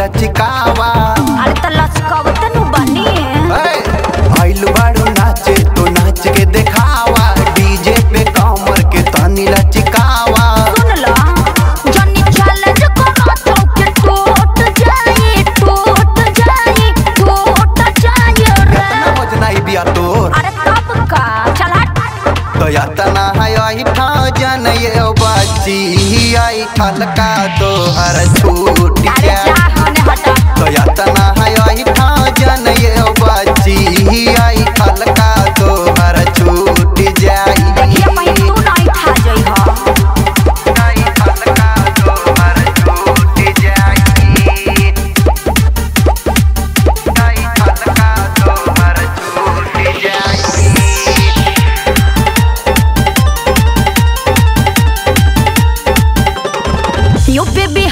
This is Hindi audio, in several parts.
लचकावा। अरे त लचकवत नु बनी आइल बाड़ू नाचे तो नाच के देखावा। डीजे पे कमर के तनी लचकावा। सुन लो जनी चैलेंज करो तो के टूट जाए टूट जाए टूट जाए रे। कितना बजना बिया तोर। अरे कब का चल तो यातना है आई ठा जन ये बाची आई ठलका तो हर छूट जाए तो यातना है जन ये बाची आई ठलका तो हर छूट जाई।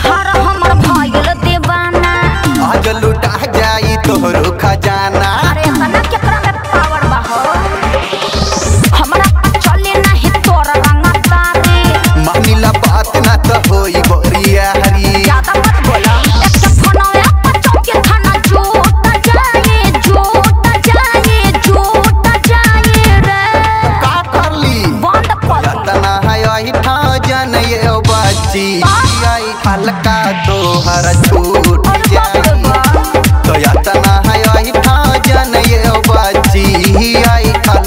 हर जाई तोहरो खजाना। अरे तना केकरा में पावर बा हो हमरा पर चले नहीं तोर रंगदारी मानिला बात ना तो होई बोरिया हरी। ज़्यादा मत बोला। एक तो पर चौके खाना झूठ जाए झूठ जाए झूठ जाए रे। का करली? बंद कर दे। है आई ठा जन ये बाची आई हल्का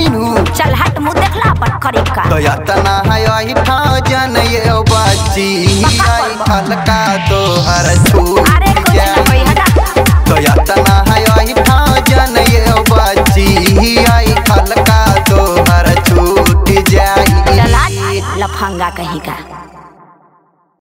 बानी चल हट मुँह देखला पर करीब का तो यातना है आई ठा जन ये बाची। आई हल्का तो हर छू। अरे कोई हटा तो यातना है आई ठा जन ये बाची। आई हल्का तो हर छूट चला जाई लफंगा कहीं का।